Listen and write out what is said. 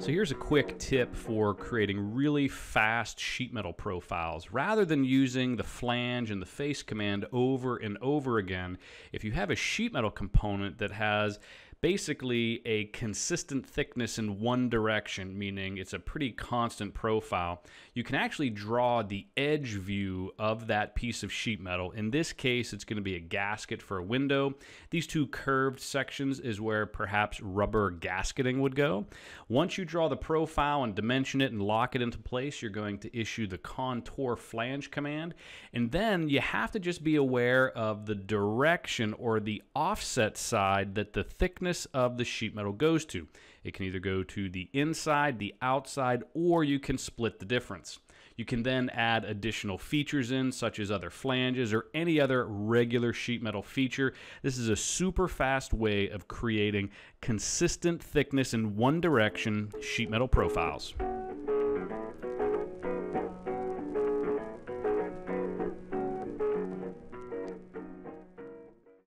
So here's a quick tip for creating really fast sheet metal profiles. Rather than using the flange and the face command over and over again, if you have a sheet metal component that has basically a consistent thickness in one direction, meaning it's a pretty constant profile, you can actually draw the edge view of that piece of sheet metal. In this case, it's going to be a gasket for a window. These two curved sections is where perhaps rubber gasketing would go. Once you draw the profile and dimension it and lock it into place, you're going to issue the contour flange command. And then you have to just be aware of the direction or the offset side that the thickness thickness of the sheet metal goes to. It can either go to the inside, the outside, or you can split the difference. You can then add additional features in, such as other flanges or any other regular sheet metal feature. This is a super fast way of creating consistent thickness in one direction sheet metal profiles.